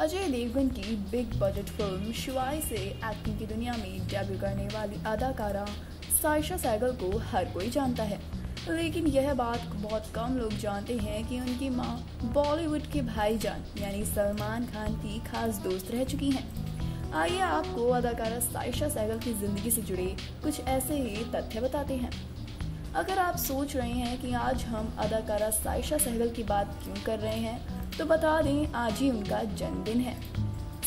देवगन की big budget film शिवाय से एक्टिंग की दुनिया में डेब्यू करने वाली अदाकारा साइशा सहगल को हर कोई जानता है। लेकिन यह बात बहुत कम लोग जानते हैं कि उनकी माँ बॉलीवुड के भाईजान, यानी सलमान खान की खास दोस्त रह चुकी हैं। आइए आपको अदाकारा साइशा सहगल की ज़िंदगी से जुड़े कुछ ऐसे ही तथ्य बताते हैं। अगर आप सोच रहे हैं कि आज हम अदाकारा साइशा सहगल की बात क्यों कर रहे हैं तो बता दें, आज ही उनका जन्मदिन है।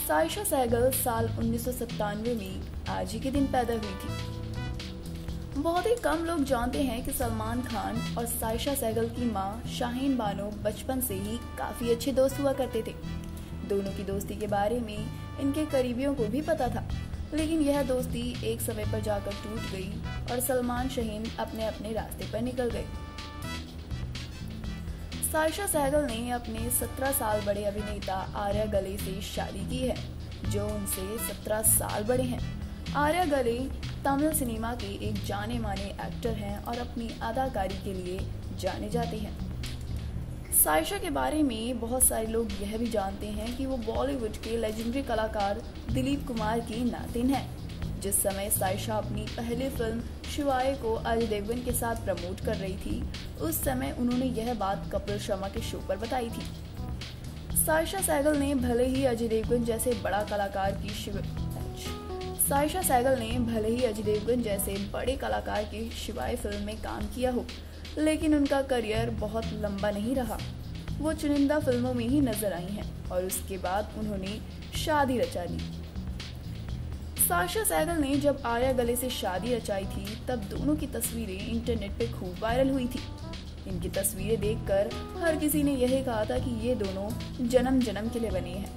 साइशा सहगल साल उन्नीस में आज ही के दिन पैदा हुई थी। बहुत ही कम लोग जानते हैं कि सलमान खान और साइशा सहगल की माँ शाहीन बानो बचपन से ही काफ़ी अच्छे दोस्त हुआ करते थे। दोनों की दोस्ती के बारे में इनके करीबियों को भी पता था। लेकिन यह दोस्ती एक समय पर जाकर टूट गई और सलमान शहीन अपने अपने रास्ते पर निकल गए। साइशा सहगल ने अपने 17 साल बड़े अभिनेता आर्या गले से शादी की है, जो उनसे 17 साल बड़े हैं। आर्या गले तमिल सिनेमा के एक जाने माने एक्टर हैं और अपनी अदाकारी के लिए जाने जाते हैं। साइशा के बारे में बहुत सारे लोग यह भी जानते हैं कि वो बॉलीवुड के लेजेंडरी कलाकार दिलीप कुमार की नातिन है। जिस समय साइशा अपनी पहली फ़िल्म शिवाय को अजय देवगन के साथ प्रमोट कर रही थी, उस समय उन्होंने यह बात कपिल शर्मा के शो पर बताई थी। साइशा सैगल ने भले ही अजय देवगन जैसे बड़ा कलाकार की शिव साइशा सैगल ने भले ही अजय देवगन जैसे बड़े कलाकार की शिवाय फ़िल्म में काम किया हो, लेकिन उनका करियर बहुत लंबा नहीं रहा। वो चुनिंदा फ़िल्मों में ही नज़र आई हैं और उसके बाद उन्होंने शादी रचा ली। साशा सैगल ने जब आर्या गले से शादी रचाई थी, तब दोनों की तस्वीरें इंटरनेट पे खूब वायरल हुई थी। इनकी तस्वीरें देखकर हर किसी ने यही कहा था कि ये दोनों जन्म जन्म के लिए बने हैं।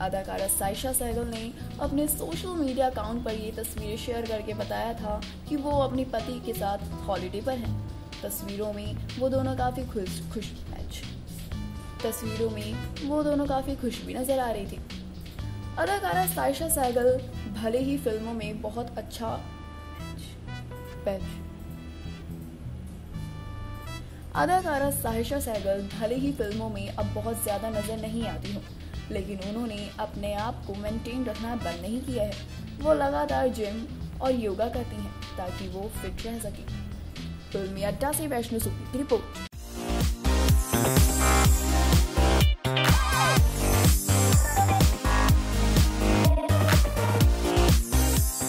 अदाकारा साइशा सहगल ने अपने सोशल मीडिया अकाउंट पर ये तस्वीरें शेयर करके बताया था कि वो अपने पति के साथ हॉलीडे पर हैं। तस्वीरों में वो दोनों काफ़ी खुश खुश तस्वीरों में वो दोनों काफ़ी खुश भी नज़र आ रही थी। अदाकारा साइशा सैगल भले ही फ़िल्मों में बहुत अच्छा अदाकारा साहिशा सैगल भले ही फ़िल्मों में अब बहुत ज़्यादा नज़र नहीं आती हूँ, लेकिन उन्होंने अपने आप को मेंटेन रखना बंद नहीं किया है। वो लगातार जिम और योगा करती हैं ताकि वो फिट रह सके। फिल्मी अड्डा से वैष्णो सुखी रिपोर्ट।